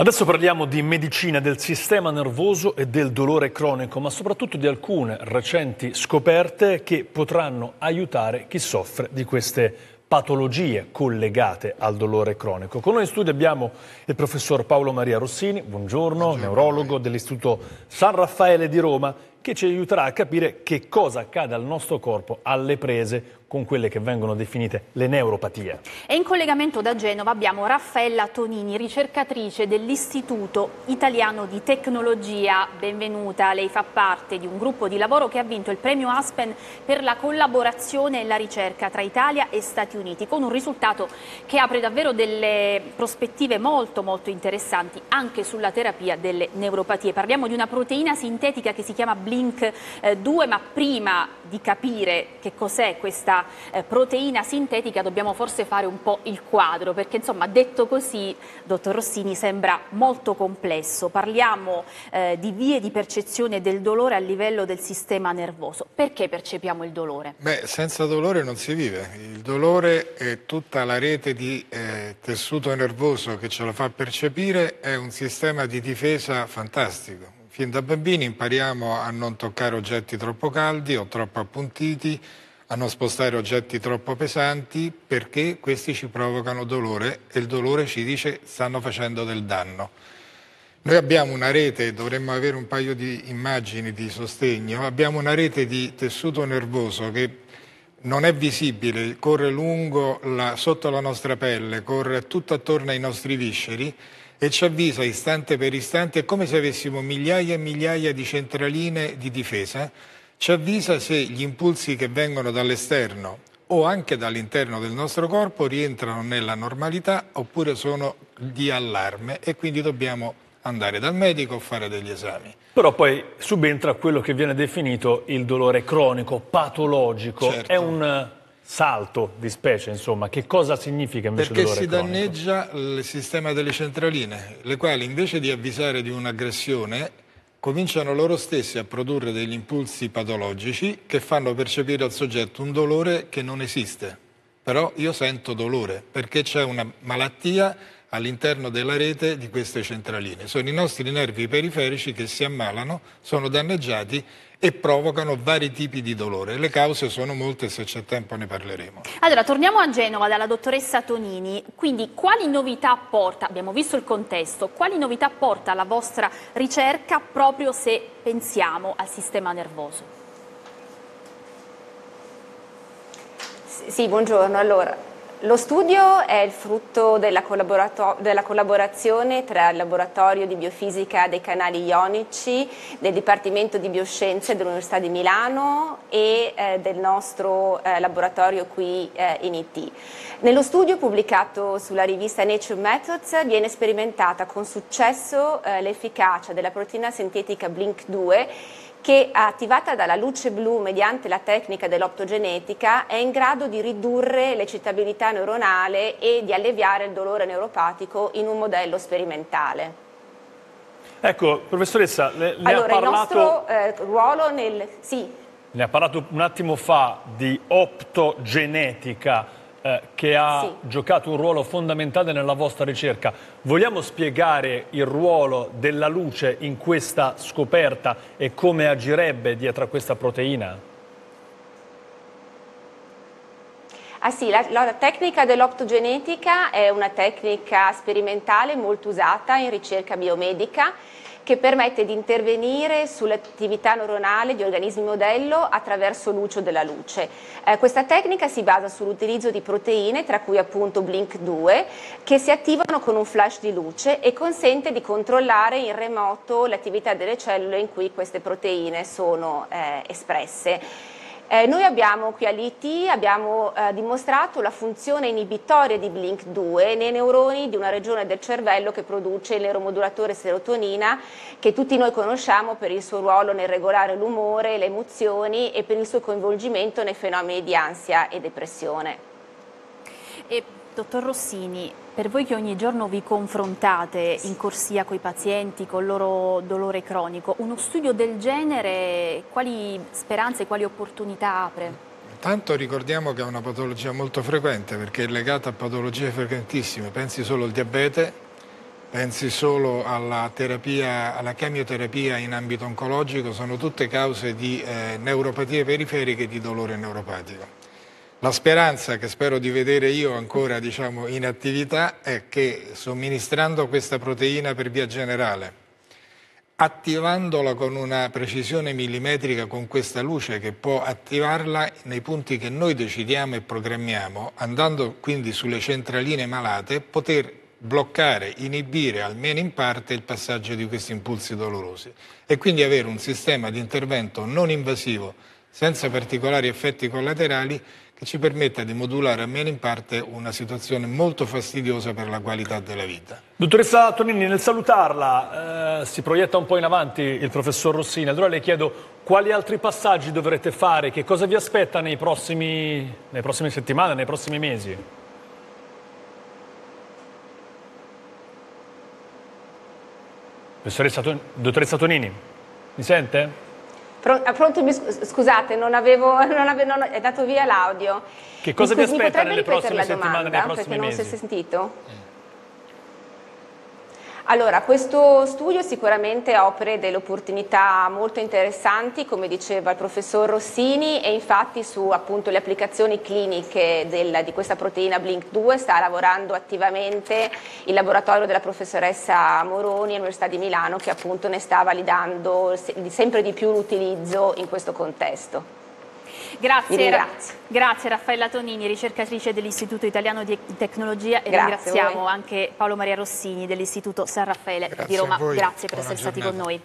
Adesso parliamo di medicina del sistema nervoso e del dolore cronico, ma soprattutto di alcune recenti scoperte che potranno aiutare chi soffre di queste patologie collegate al dolore cronico. Con noi in studio abbiamo il professor Paolo Maria Rossini, buongiorno, buongiorno neurologo dell'Istituto San Raffaele di Roma, che ci aiuterà a capire che cosa accade al nostro corpo alle prese con quelle che vengono definite le neuropatie. E in collegamento da Genova abbiamo Raffaella Tonini, ricercatrice dell'Istituto Italiano di Tecnologia. Benvenuta, lei fa parte di un gruppo di lavoro che ha vinto il premio Aspen per la collaborazione e la ricerca tra Italia e Stati Uniti, con un risultato che apre davvero delle prospettive molto molto interessanti anche sulla terapia delle neuropatie. Parliamo di una proteina sintetica che si chiama Blink2, ma prima di capire che cos'è questa eh, proteina sintetica dobbiamo forse fare un po' il quadro, perché insomma detto così, dottor Rossini, sembra molto complesso. Parliamo eh, di vie di percezione del dolore a livello del sistema nervoso. Perché percepiamo il dolore? Beh, senza dolore non si vive. Il dolore è tutta la rete di eh, tessuto nervoso che ce lo fa percepire, è un sistema di difesa fantastico. Fin da bambini impariamo a non toccare oggetti troppo caldi o troppo appuntiti, a non spostare oggetti troppo pesanti perché questi ci provocano dolore e il dolore ci dice stanno facendo del danno. Noi abbiamo una rete, dovremmo avere un paio di immagini di sostegno, abbiamo una rete di tessuto nervoso che non è visibile, corre lungo la, sotto la nostra pelle, corre tutto attorno ai nostri visceri e ci avvisa istante per istante, è come se avessimo migliaia e migliaia di centraline di difesa. Ci avvisa se gli impulsi che vengono dall'esterno o anche dall'interno del nostro corpo rientrano nella normalità oppure sono di allarme e quindi dobbiamo andare dal medico o fare degli esami. Però poi subentra quello che viene definito il dolore cronico, patologico. Certo. È un salto di specie, insomma. Che cosa significa invece Perché dolore cronico? Perché si danneggia il sistema delle centraline, le quali invece di avvisare di un'aggressione cominciano loro stessi a produrre degli impulsi patologici che fanno percepire al soggetto un dolore che non esiste. Però io sento dolore perché c'è una malattia all'interno della rete di queste centraline. Sono i nostri nervi periferici che si ammalano, sono danneggiati e provocano vari tipi di dolore. Le cause sono molte, se c'è tempo ne parleremo. Allora, torniamo a Genova dalla dottoressa Tonini. Quindi, quali novità porta, abbiamo visto il contesto, quali novità porta la vostra ricerca proprio se pensiamo al sistema nervoso? Sì, buongiorno. Allora, lo studio è il frutto della, della, collaborazione tra il laboratorio di biofisica dei canali ionici del Dipartimento di Bioscienze dell'Università di Milano e eh, del nostro eh, laboratorio qui eh, in IT. Nello studio pubblicato sulla rivista Nature Methods viene sperimentata con successo eh, l'efficacia della proteina sintetica Blink2 che attivata dalla luce blu mediante la tecnica dell'optogenetica è in grado di ridurre l'eccitabilità neuronale e di alleviare il dolore neuropatico in un modello sperimentale. Ecco, professoressa, le, le allora, ha parlato... il nostro eh, ruolo nel... Sì. Ne ha parlato un attimo fa di optogenetica eh, che ha sì. giocato un ruolo fondamentale nella vostra ricerca. Vogliamo spiegare il ruolo della luce in questa scoperta e come agirebbe dietro a questa proteina? Ah sì, la, la tecnica dell'optogenetica è una tecnica sperimentale molto usata in ricerca biomedica che permette di intervenire sull'attività neuronale di organismi modello attraverso l'uso della luce. Eh, questa tecnica si basa sull'utilizzo di proteine, tra cui appunto Blink2, che si attivano con un flash di luce e consente di controllare in remoto l'attività delle cellule in cui queste proteine sono eh, espresse. Eh, noi abbiamo qui all'IT abbiamo eh, dimostrato la funzione inibitoria di Blink2 nei neuroni di una regione del cervello che produce il neuromodulatore serotonina che tutti noi conosciamo per il suo ruolo nel regolare l'umore, le emozioni e per il suo coinvolgimento nei fenomeni di ansia e depressione. E Dottor Rossini, per voi che ogni giorno vi confrontate in corsia con i pazienti, con il loro dolore cronico, uno studio del genere quali speranze, quali opportunità apre? Tanto ricordiamo che è una patologia molto frequente perché è legata a patologie frequentissime, pensi solo al diabete, pensi solo alla, terapia, alla chemioterapia in ambito oncologico, sono tutte cause di eh, neuropatie periferiche e di dolore neuropatico. La speranza che spero di vedere io ancora diciamo, in attività è che somministrando questa proteina per via generale, attivandola con una precisione millimetrica con questa luce che può attivarla nei punti che noi decidiamo e programmiamo, andando quindi sulle centraline malate, poter bloccare, inibire almeno in parte il passaggio di questi impulsi dolorosi. E quindi avere un sistema di intervento non invasivo senza particolari effetti collaterali che ci permetta di modulare almeno in parte una situazione molto fastidiosa per la qualità della vita. Dottoressa Tonini, nel salutarla eh, si proietta un po' in avanti il professor Rossini, allora le chiedo quali altri passaggi dovrete fare, che cosa vi aspetta nei prossimi, nelle prossime settimane, nei prossimi mesi? Dottoressa Tonini, mi sente? Ah, pronto, scusate, non avevo, non avevo non, è dato via l'audio. Che cosa mi, vi aspetta nelle prossime settimane, nei prossimi perché mesi? non si è sentito? Mm. Allora, questo studio sicuramente offre delle opportunità molto interessanti, come diceva il professor Rossini, e infatti su appunto, le applicazioni cliniche del, di questa proteina Blink2 sta lavorando attivamente il laboratorio della professoressa Moroni all'Università di Milano che appunto ne sta validando sempre di più l'utilizzo in questo contesto. Grazie, grazie Raffaella Tonini, ricercatrice dell'Istituto Italiano di Tecnologia e grazie ringraziamo anche Paolo Maria Rossini dell'Istituto San Raffaele grazie di Roma. Grazie per Buona essere giornata. stati con noi.